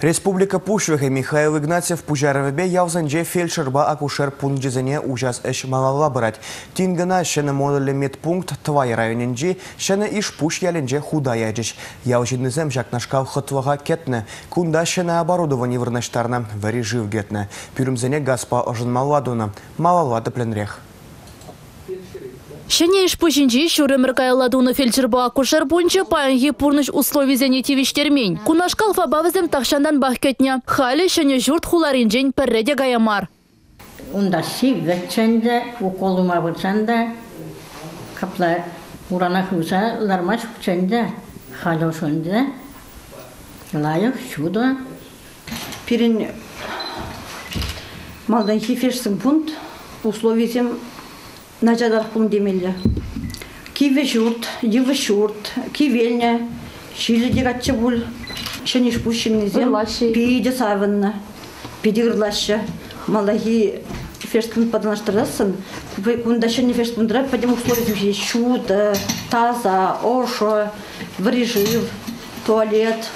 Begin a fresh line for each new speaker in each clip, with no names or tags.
Республика Пушвеге Михаил Игнатьев пужаровебе яузанже фельдшерба акушер пунктжезене ужас эш малалла брать. Тингана шене модулі медпункт Твай районенже шене иш пуш яленже худа яджиш. Яужиннызем жакнашкал хытвага кетне. Кунда шене оборудование вырнаштарна. Вари жив гетне. Пюрмзене гаспа ожын малладуна. Малаллады пленрех.
Шене иш пужинчи шурымыр кайладуны фельдшерба акушер пунчы паянги пурныш условий зенетивиштермень. Кунашкал фабавызем тахшандан бахкетня. Хали шене журт хуларинжень перреде гаямар.
Унда сивгаччанда, уколума бычанда, капла урана хуза лармаш бычанда, халошонда, лайық шуда.
Пирин малдан хиферсің пункт, условиесем начадар пункт демелі. Киве журт, евы журт, кивельня, шилі дегатчы бұл, шынеш пушиннезем,
Ырлашы.
пейде савынна, пейде ырлашы. Малахи ферстін паданаштырасын, кунда шыны ферст пунктра, пойдем условиесем шуда, таза, ошо, врежив, туалет,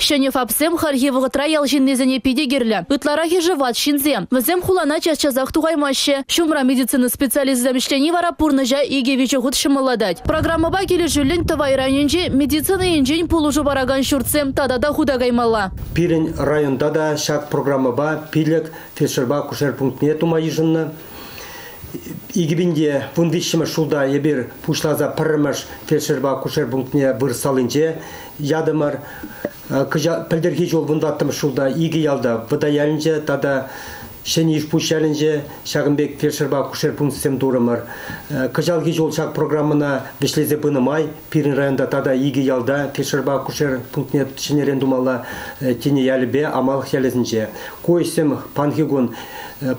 Шене фапсем хархи вғытра ялжиннезене пидегерлі. Ытлара хижеват шинзем. Візем хулана час-часақ туғаймаще. Шумра медицина специализм ішлені вара пурныжа игевичі ғыт шымыладать. Программаба келі жүлін тывай районже медицина енжен пулужу бараган шуртсем тадада худагаймала.
Пирен районда да шак программаба пилек фельдшерба кушер пунктне тума ежынны. Игибинде вундишима шулда ебір пушлаза пырымыш фельдшерба кушер пунктне бір салынже ядымар кыжа пілдерге жол вундаттым шулда иги ялда выдаялынже тада Шені иш пушалінже шағынбек фельдшерба кушер пунктсем дурымыр. Кыжалги жол шақ программына вешлезе бынымай, пирин районда тада иги ялда фельдшерба кушер пунктне шенерен думала тене ялібе амалық ялезінже. Койсем панхигун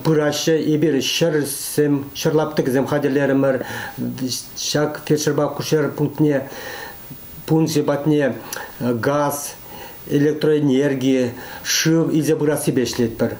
пырашы ебір шырсем шырлаптык зем хадерлерімір шақ фельдшерба кушер пунктне пункте батне газ, электроэнергия, шыв изе бұрасы бешлет бір.